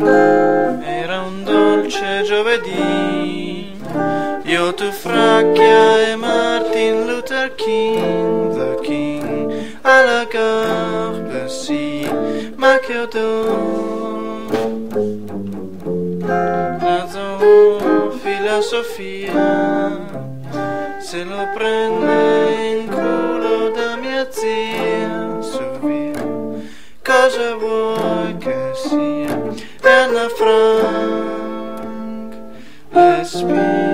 Era un dolce giovedì, io tu fracchia e Martin Luther King, the King, alla garbe sì, ma che odor. La filosofia se lo prende in culo da mia zia, su via, cosa vuoi che sia? Anna Frank, bless me.